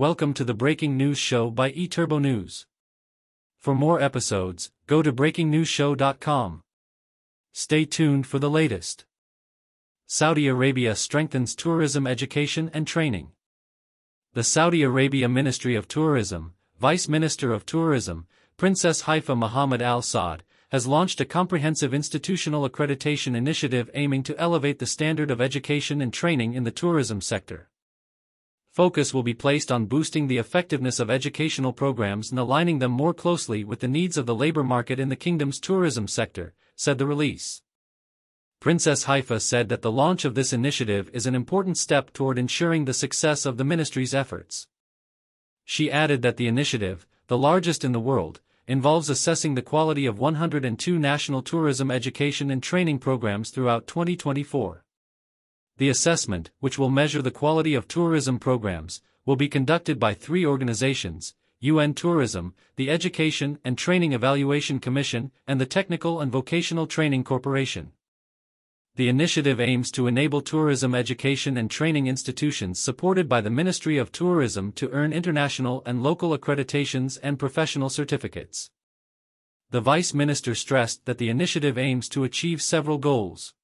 Welcome to the Breaking News Show by eTurbo News. For more episodes, go to breakingnewsshow.com. Stay tuned for the latest. Saudi Arabia strengthens tourism education and training. The Saudi Arabia Ministry of Tourism, Vice Minister of Tourism, Princess Haifa Mohammed Al Saud, has launched a comprehensive institutional accreditation initiative aiming to elevate the standard of education and training in the tourism sector. Focus will be placed on boosting the effectiveness of educational programs and aligning them more closely with the needs of the labor market in the kingdom's tourism sector, said the release. Princess Haifa said that the launch of this initiative is an important step toward ensuring the success of the ministry's efforts. She added that the initiative, the largest in the world, involves assessing the quality of 102 national tourism education and training programs throughout 2024. The assessment, which will measure the quality of tourism programs, will be conducted by three organizations UN Tourism, the Education and Training Evaluation Commission, and the Technical and Vocational Training Corporation. The initiative aims to enable tourism education and training institutions supported by the Ministry of Tourism to earn international and local accreditations and professional certificates. The Vice Minister stressed that the initiative aims to achieve several goals.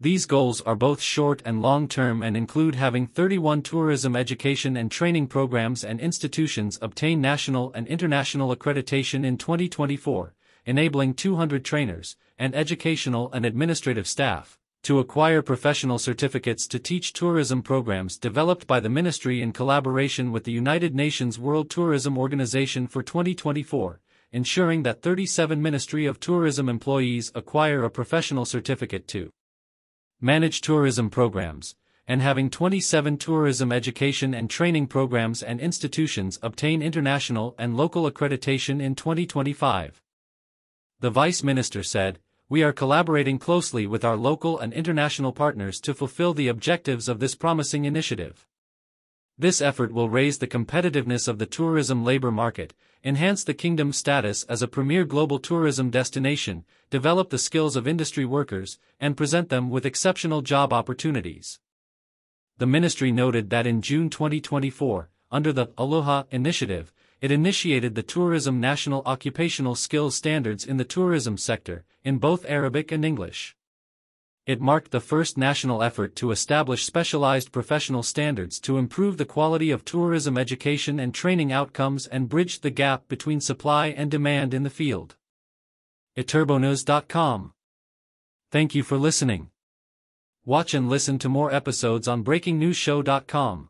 These goals are both short and long-term and include having 31 tourism education and training programs and institutions obtain national and international accreditation in 2024, enabling 200 trainers, and educational and administrative staff, to acquire professional certificates to teach tourism programs developed by the Ministry in collaboration with the United Nations World Tourism Organization for 2024, ensuring that 37 Ministry of Tourism employees acquire a professional certificate to manage tourism programs, and having 27 tourism education and training programs and institutions obtain international and local accreditation in 2025. The Vice Minister said, We are collaborating closely with our local and international partners to fulfill the objectives of this promising initiative. This effort will raise the competitiveness of the tourism labor market, enhance the kingdom's status as a premier global tourism destination, develop the skills of industry workers, and present them with exceptional job opportunities. The ministry noted that in June 2024, under the Aloha initiative, it initiated the Tourism National Occupational Skills Standards in the tourism sector, in both Arabic and English. It marked the first national effort to establish specialized professional standards to improve the quality of tourism education and training outcomes and bridge the gap between supply and demand in the field. eturbonews.com. Thank you for listening. Watch and listen to more episodes on breakingnewsshow.com.